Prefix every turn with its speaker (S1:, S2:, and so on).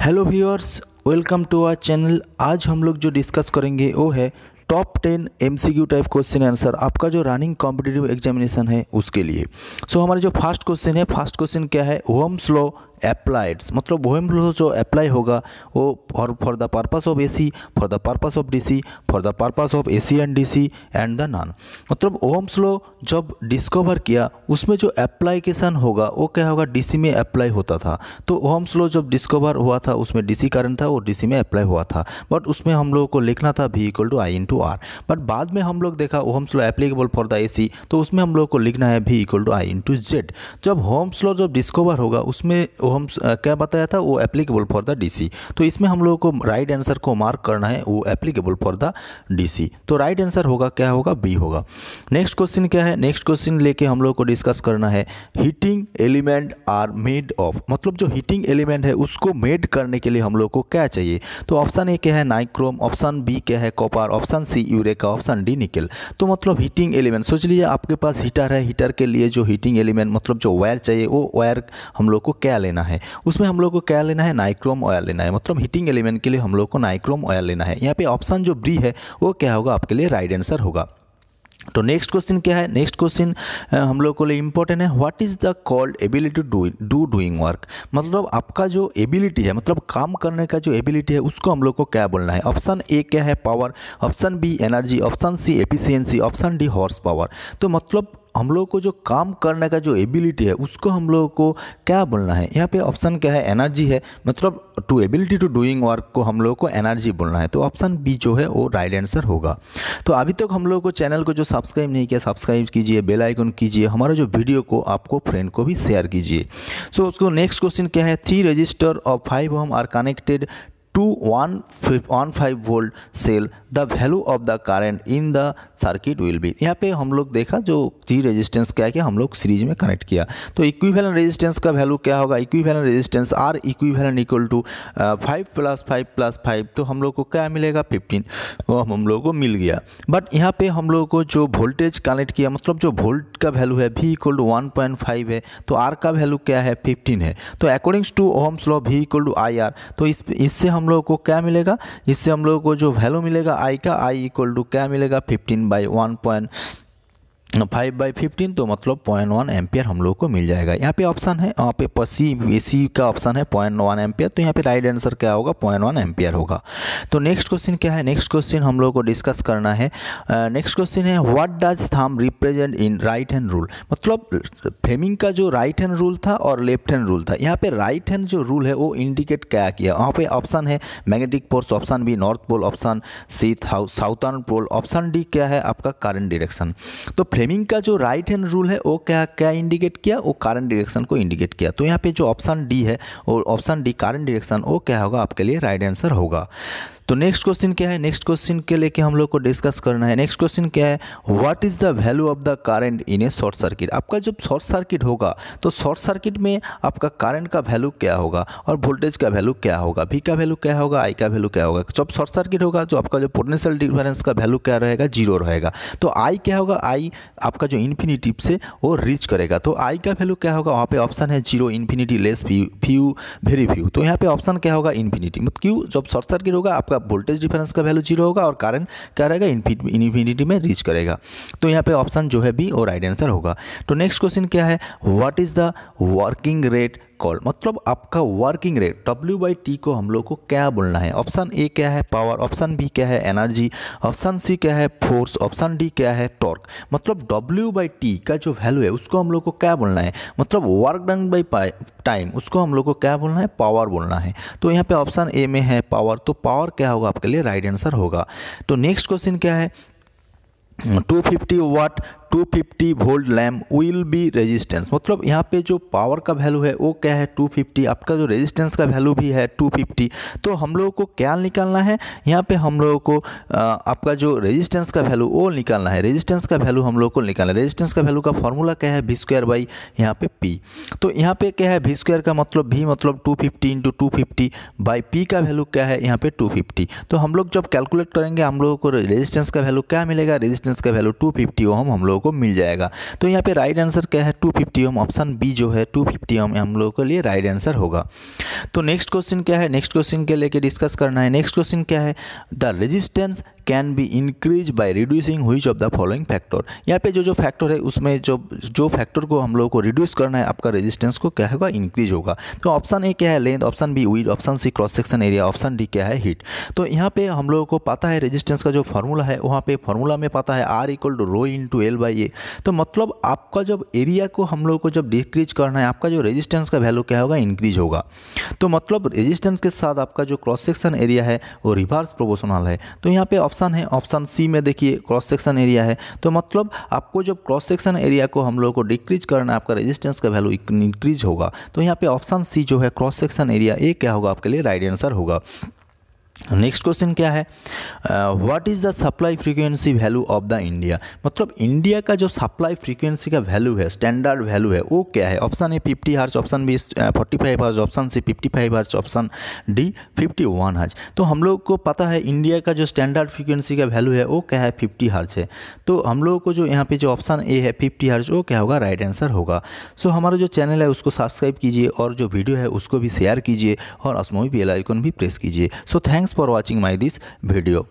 S1: Hello viewers welcome to our channel आज हम लोग जो डिस्कस करेंगे वो है top ten MCQ type question answer आपका जो रनिंग कॉम्पिटेटिव एग्जामिनेशन है उसके लिए। सो so, हमारा जो फ़र्स्ट क्वेश्चन है फ़र्स्ट क्वेश्चन क्या है? होम्स लॉ अप्लाइड्स मतलब वोहेम लॉ जो अप्लाई होगा, वो for for the purpose of AC for the purpose of DC for the purpose of AC and DC and the non मतलब ओम्स लॉ जब discover किया, उसमें जो अप्लाइकेशन होगा, वो क्या होगा? डीसी में अप्लाई होता था। तो ओम्स लॉ जब डिस्कवर हुआ था, उसमें डीसी करंट था, वो डीसी में अप्लाई हुआ था। बट उसमें हम लोगों को लिखना था V equal to I into R but बाद में हम लोग देखा Ohm's law applicable for the AC तो उसमें हम लोग को लिखना है V equal to I into Z जब होम्स लॉ जब डिस्कवर होगा, उसमें हम क्या बताया था? वो एप्लीकेबल फॉर द डीसी तो इसमें हम लोगों को राइट आंसर को मार्क करना है, वो एप्लीकेबल फॉर द डीसी तो राइट आंसर होगा, क्या होगा? बी होगा। नेक्स्ट क्वेश्चन क्या है? नेक्स्ट क्वेश्चन लेके हम लोग को डिस्कस करना है heating element are made of मतलब जो हीटिंग एलिमेंट है, उसको मेड करने के लिए हम लोग को क्या चाहिए? तो ऑप्शन ए क्या है? नाइक्रोम ऑप्शन बी क्या है? Copper option C eureka option D nickel तो मतलब हीटिंग एलिमेंट सोच लीजिए आपके पास हीटर है हीटर के लिए जो हीटिंग एलिमेंट मतलब जो वायर चाहिए, वो वायर हम लोग को क्या लेना है। उसमें हम लोग को क्या लेना है? नाइक्रोम ऑयल लेना है। मतलब हीटिंग एलिमेंट के लिए हम लोग को नाइक्रोम ऑयल लेना है। यहाँ पे ऑप्शन जो बी है, वो क्या होगा? आपके लिए राइट आंसर होगा। तो नेक्स्ट क्वेश्चन क्या है? नेक्स्ट क्वेश्चन हम लोग को लिए इंपॉर्टेंट है। What is the called ability do do doing work मतलब आपका जो एबिलिटी है मतलब काम करने का जो एबिलिटी है, उसको हम लोग को क्या बोलना है? ऑप्शन ए क्या है? Power option B energy option C efficiency option D horsepower तो मतलब हम लोग को जो काम करने का जो एबिलिटी है उसको हम लोग को क्या बोलना है? यहाँ पे ऑप्शन क्या है? एनर्जी है। मतलब to ability to doing work को हम लोग को एनर्जी बोलना है। तो ऑप्शन बी जो है वो राइट आंसर होगा। तो अभी तक हम लोग को चैनल को जो सब्सक्राइब नहीं किया सब्सक्राइब कीजिए बेल आइकन कीजिए हमारा जो वीडियो को आपको फ्रेंड को भी शेयर कीजिए। सो so, उसको नेक्स्ट क्वेश्चन क्या है? Three register of five ohm are connected to one one five volt cell the value of the current in the circuit will be यहाँ पे हम लोग देखा जो जी रेजिस्टेंस क्या किया हम लोग सीरीज़ में कनेक्ट किया। तो इक्विवेलेंट रेजिस्टेंस का वैल्यू क्या होगा? Equivalent resistance R equivalent equal to five plus five plus five तो हम लोग को क्या मिलेगा? फिफ्टीन वो हम लोग को मिल गया। बट यहाँ पे हम लोग को जो वोल्टेज कनेक्ट किया मतलब जो वोल्ट का वैल्यू है V equal to one point five है तो आर का वैल्यू क्या है? फिफ्टीन है। तो accordings to Ohm's law V equal to I R तो इस, इससे हम लोग को क्या मिलेगा? इससे हम लोगों को जो वैल्यू मिलेगा आई का आई इक्वल टू क्या मिलेगा? Fifteen by one point five by fifteen तो मतलब पॉइंट वन एम्पियर हम लोग को मिल जाएगा। यहाँ पे ऑप्शन है, यहाँ पे सी सी का ऑप्शन है पॉइंट वन एम्पियर तो यहाँ पे राइट आंसर क्या होगा? पॉइंट वन एम्पियर होगा। तो नेक्स्ट क्वेश्चन क्या है? नेक्स्ट क्वेश्चन हम लोग को डिस्कस करना है। नेक्स्ट क्वेश्चन है what does thumb represent in right hand rule मतलब फ्लेमिंग का जो राइट हैंड रूल था और लेफ़्ट हैंड रूल था। यहाँ पे राइट हैंड जो रूल है, वो इंडिकेट क्या किया? वहाँ पे ऑप्शन है magnetic force option B north pole option C southern pole option D क्या है? आपका करंट डायरेक्शन तो फ्लेमिंग का जो राइट हैंड रूल है, वो क्या क्या इंडिकेट किया? वो करंट डायरेक्शन को इंडिकेट किया। तो यहाँ पे जो ऑप्शन डी है, और ऑप्शन डी करंट डायरेक्शन वो क्या होगा? आपके लिए राइट आंसर होगा। तो नेक्स्ट क्वेश्चन क्या है? नेक्स्ट क्वेश्चन के लेके हम लोग को डिस्कस करना है। नेक्स्ट क्वेश्चन क्या है? What is the value of the current in a short circuit आपका जब शॉर्ट सर्किट होगा तो शॉर्ट सर्किट में आपका करंट का वैल्यू क्या होगा? और वोल्टेज का वैल्यू क्या होगा? वी का वैल्यू क्या होगा? आई का वैल्यू क्या होगा? जब शॉर्ट सर्किट होगा तो आपका जो पोटेंशियल डिफरेंस का वैल्यू क्या रहेगा? ज़ीरो रहेगा। तो आई क्या होगा? आई आपका जो इन्फिनिटिव से वो रीच करेगा। तो आई का वैल्यू क्या होगा? वहाँ पे ऑप्शन है zero infinity less few very few तो यहाँ पे ऑप्शन क्या होगा? इन्फिनिटी मतलब क्यों जब शॉर्ट सर्किट होगा, आपका वोल्टेज डिफरेंस का वैल्यू ज़ीरो होगा और करंट क्या रहेगा? इन्फिनिटी में रीच करेगा। तो यहाँ पे ऑप्शन जो है बी और राइट आंसर होगा। तो नेक्स्ट क्वेश्चन क्या है? What is the working rate call मतलब आपका working rate W by T को हम लोग को क्या बोलना है? ऑप्शन ए क्या है? पावर ऑप्शन बी क्या है? एनर्जी ऑप्शन सी क्या है? फोर्स ऑप्शन डी क्या है? टॉर्क मतलब डब्ल्यू बाई टी का जो वैल्यू है, उसको हम लोग को क्या बोलना है? मतलब वर्क डन बाई टाइम उसको हम लोग को क्या बोलना है? पावर बोलना है। तो यहाँ पे ऑप्शन ए में है पावर तो पावर क्या होगा? आपके लिए राइट आंसर होगा। तो नेक्स्ट क्वेश्चन क्या है? 250 watt 250 volt lamp will be resistance. मतलब यहाँ पे जो पावर का वैल्यू है, वो क्या है? 250 आपका जो रेजिस्टेंस का वैल्यू भी है 250 तो हम लोगों को क्या निकालना है? यहाँ पे हम लोगों को आपका जो रेजिस्टेंस का वैल्यू वो निकालना है। रेजिस्टेंस का वैल्यू हम लोग को निकालना है। रेजिस्टेंस का वैल्यू का फॉर्मूला क्या है? वी स्क्वायर बाई यहाँ पे पी तो यहाँ पे क्या है? वी स्क्वायर का मतलब भी मतलब two fifty into two fifty by P का वैल्यू क्या है? यहाँ पे टू फिफ्टी। तो हम लोग जब कैलकुलेट करेंगे, हम लोगों को रेजिस्टेंस का वैल्यू क्या मिलेगा? रेजिस्टेंस का वैल्यू टू फिफ्टी ओम हम लोग लोगों को मिल जाएगा। तो यहाँ पे राइट आंसर क्या है? Two fifty ohm option B जो है टू फिफ्टी ओम हम लोगों के लिए राइट आंसर होगा। तो नेक्स्ट क्वेश्चन क्या है? नेक्स्ट क्वेश्चन के लेके डिस्कस करना है। नेक्स्ट क्वेश्चन क्या है? The resistance can be increase by reducing which of the following factor यहाँ पे जो जो फैक्टर है, उसमें जो जो फैक्टर को हम लोगों को रिड्यूस करना है, आपका रेजिस्टेंस को क्या होगा? इंक्रीज होगा। तो ऑप्शन ए क्या है? Length option B width option C cross section area option D क्या है? हीट तो यहाँ पे हम लोगों को पता है रेजिस्टेंस का जो फॉर्मूला है, वहाँ पे फॉर्मूला में पता है R equal to rho into L A तो मतलब आपका जब एरिया को हम लोग को जब डिक्रीज करना है, आपका जो रेजिस्टेंस का वैल्यू क्या होगा? इंक्रीज होगा। तो मतलब रेजिस्टेंस के साथ आपका जो क्रॉस सेक्शन एरिया है, वो रिवर्स प्रोपोर्शनल है। तो यहाँ पे ऑप्शन है ऑप्शन सी में देखिए क्रॉस सेक्शन एरिया है। तो मतलब आपको जब क्रॉस सेक्शन एरिया को हम लोग को डिक्रीज करना है, आपका रेजिस्टेंस का वैल्यू इंक्रीज होगा। तो यहाँ पे ऑप्शन सी जो है क्रॉस सेक्शन एरिया ए क्या होगा आपके लिए? राइट आंसर होगा। नेक्स्ट क्वेश्चन क्या है? What is the supply frequency value of the India मतलब इंडिया का जो सप्लाई फ्रीक्वेंसी का वैल्यू है स्टैंडर्ड वैल्यू है वो क्या है? Option A fifty hertz option B forty five hertz option C fifty five hertz option D fifty one hertz तो हम लोग को पता है इंडिया का जो स्टैंडर्ड फ्रीक्वेंसी का वैल्यू है वो क्या है? फिफ्टी हर्ज है। तो हम लोगों को जो यहाँ पे जो ऑप्शन ए है फिफ्टी हर्ज वो क्या होगा? राइट आंसर होगा। सो so, हमारा जो चैनल है उसको सब्सक्राइब कीजिए और जो वीडियो है उसको भी शेयर कीजिए और असमोई बेल आइकन भी प्रेस कीजिए। So thanks for watching my this video